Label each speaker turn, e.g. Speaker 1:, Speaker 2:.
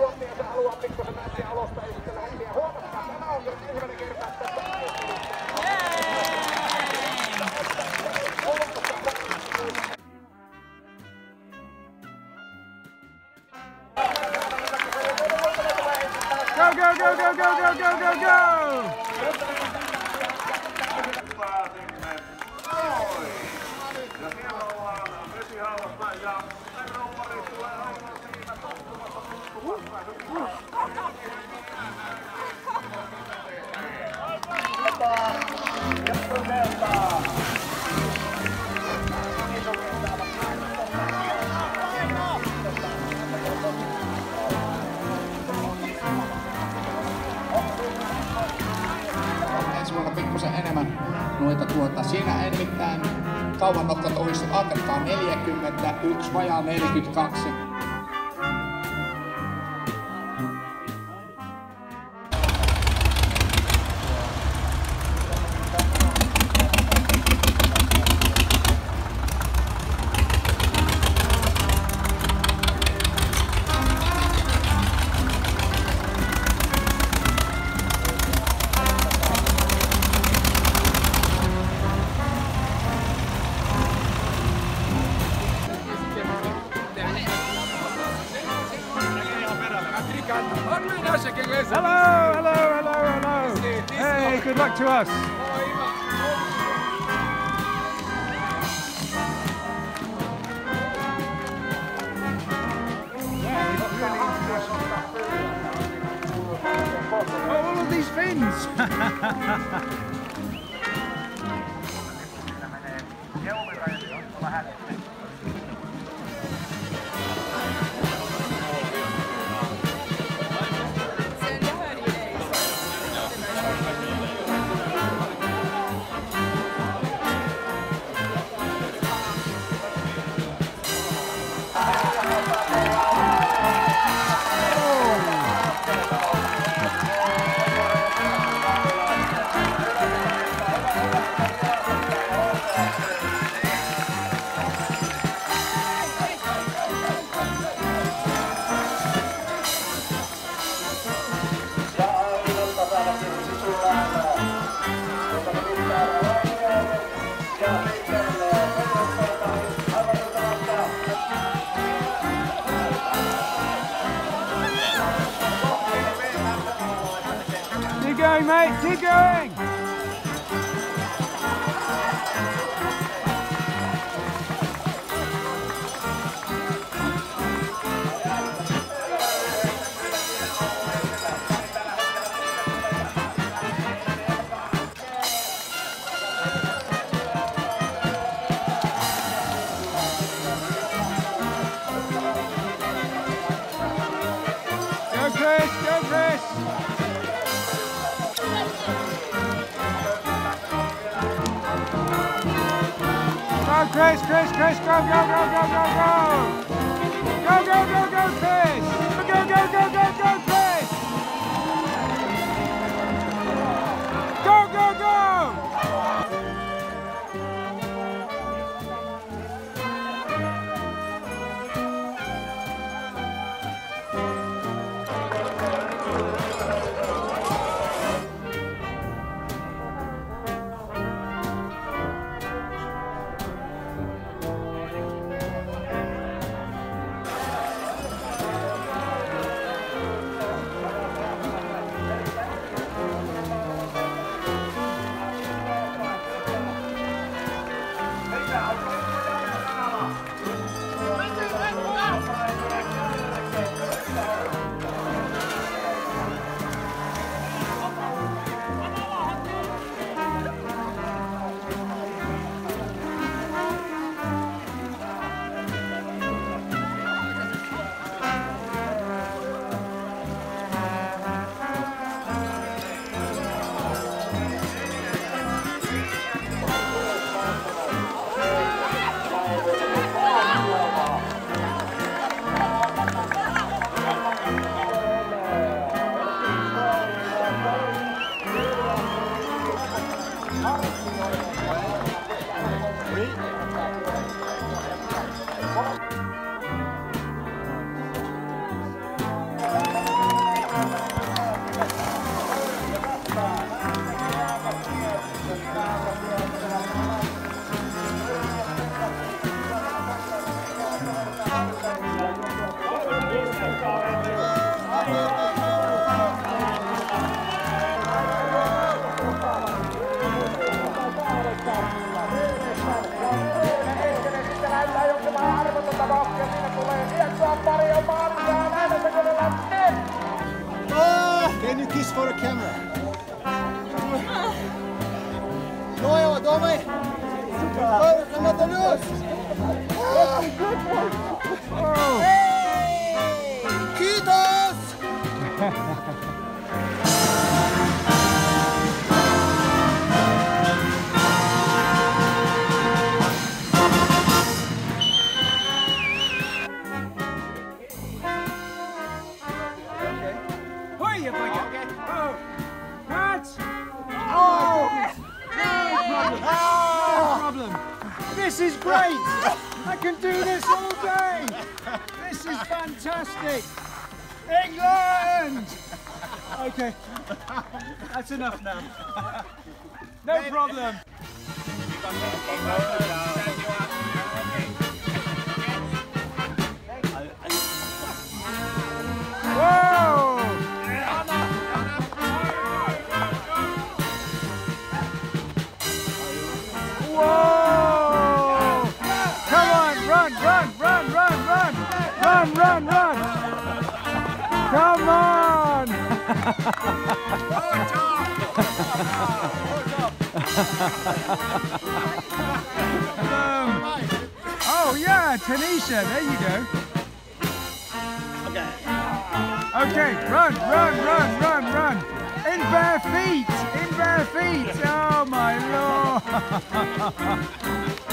Speaker 1: blok nih ada alu apik kauan matkat olisi Aatelkaa 41, vajaa 42.
Speaker 2: Hello, hello, hello, hello. Hey, good luck to us. Oh, all of these Finns. going, mate. Keep going. Chris, Chris, Chris, go, go, go, go, go, go! Go, go, go, go, Chris! Go, go, go, go,
Speaker 3: Can you kiss for the camera? Noel, tome! Another news! Hey! Kiitos!
Speaker 2: This is great. I can do this all day. This is fantastic. England. Okay. That's enough now. No problem. Um, oh yeah, Tanisha, there you go. Okay, Okay, run, run, run, run, run. In bare feet, in bare feet. Oh my lord.